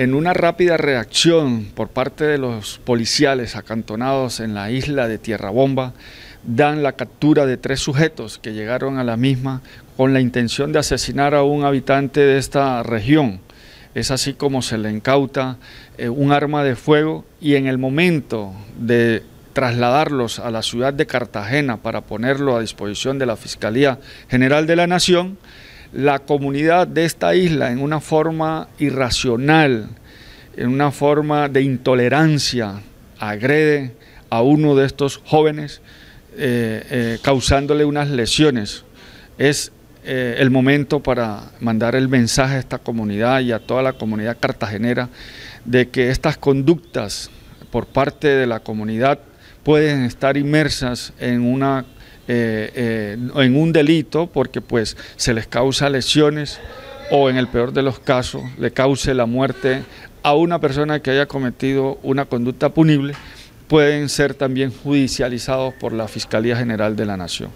en una rápida reacción por parte de los policiales acantonados en la isla de Tierra Bomba, dan la captura de tres sujetos que llegaron a la misma con la intención de asesinar a un habitante de esta región. Es así como se le incauta eh, un arma de fuego y en el momento de trasladarlos a la ciudad de Cartagena para ponerlo a disposición de la Fiscalía General de la Nación, la comunidad de esta isla en una forma irracional, en una forma de intolerancia, agrede a uno de estos jóvenes eh, eh, causándole unas lesiones. Es eh, el momento para mandar el mensaje a esta comunidad y a toda la comunidad cartagenera de que estas conductas por parte de la comunidad pueden estar inmersas en una eh, eh, en un delito porque pues se les causa lesiones o en el peor de los casos le cause la muerte a una persona que haya cometido una conducta punible, pueden ser también judicializados por la Fiscalía General de la Nación.